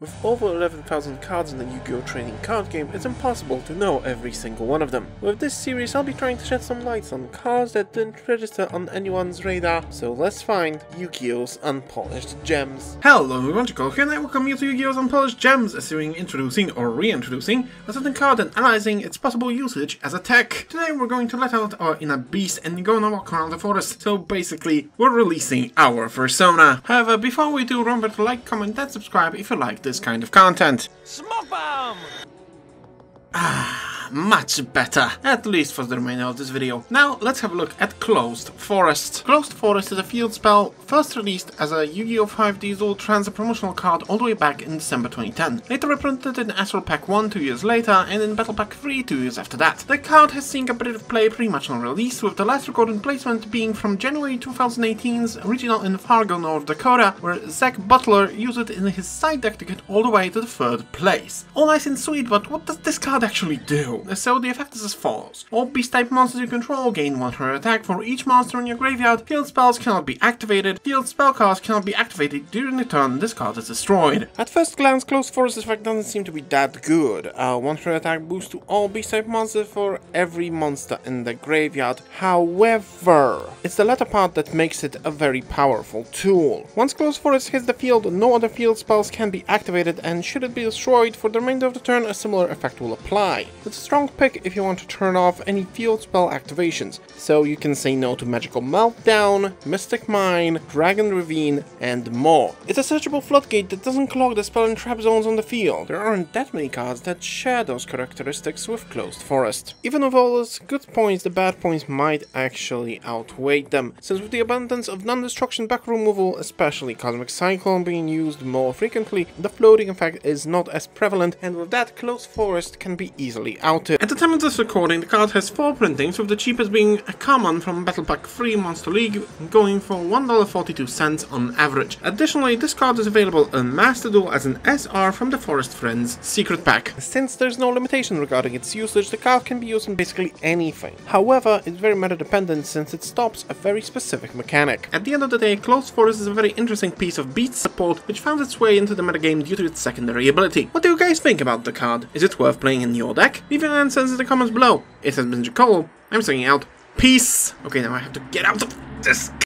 With over 11,000 cards in the Yu-Gi-Oh! trading card game, it's impossible to know every single one of them. With this series, I'll be trying to shed some light on cards that didn't register on anyone's radar, so let's find Yu-Gi-Oh's unpolished gems. Hello everyone, Jacollo here and I welcome you to Yu-Gi-Oh's Unpolished Gems, a series introducing or reintroducing a certain card and analyzing its possible usage as a tech. Today we're going to let out our inner beast and go on a walk around the forest, so basically we're releasing our fursona. However, before we do, remember to like, comment and subscribe if you like this kind of content. Smoke bomb! Ah. Much better, at least for the remainder of this video. Now, let's have a look at Closed Forest. Closed Forest is a field spell first released as a Yu-Gi-Oh! 5D Duel Trans promotional card all the way back in December 2010. Later reprinted in Astral Pack 1 two years later and in Battle Pack 3 two years after that. The card has seen competitive play pretty much on release, with the last recorded placement being from January 2018's regional in Fargo, North Dakota, where Zach Butler used it in his side deck to get all the way to the third place. All nice and sweet, but what does this card actually do? So the effect is as follows. All beast-type monsters you control gain 100 attack for each monster in your graveyard, field spells cannot be activated, field spell cards cannot be activated during the turn this card is destroyed. At first glance, Closed Forest effect doesn't seem to be that good. Uh, 100 attack boost to all beast-type monsters for every monster in the graveyard. However, it's the latter part that makes it a very powerful tool. Once Closed Forest hits the field, no other field spells can be activated and should it be destroyed for the remainder of the turn, a similar effect will apply. It's a strong pick if you want to turn off any field spell activations, so you can say no to Magical Meltdown, Mystic Mine, Dragon Ravine, and more. It's a searchable floodgate that doesn't clog the spell and trap zones on the field. There aren't that many cards that share those characteristics with Closed Forest. Even with all its good points, the bad points might actually outweigh them, since with the abundance of non-destruction back removal, especially Cosmic Cyclone being used more frequently, the floating effect is not as prevalent, and with that, Closed Forest can be easily At the time of this recording, the card has 4 printings, with the cheapest being a common from Battle Pack 3 Monster League, going for $1.42 on average. Additionally, this card is available in Master Duel as an SR from the Forest Friends Secret Pack. Since there's no limitation regarding its usage, the card can be used in basically anything. However, it's very meta dependent since it stops a very specific mechanic. At the end of the day, Closed Forest is a very interesting piece of beast support which found its way into the metagame due to its secondary ability. What do you guys think about the card? Is it worth playing in your deck? Leave your answers in the comments below. It has been Jacollo. I'm signing out. Peace! Okay, now I have to get out of this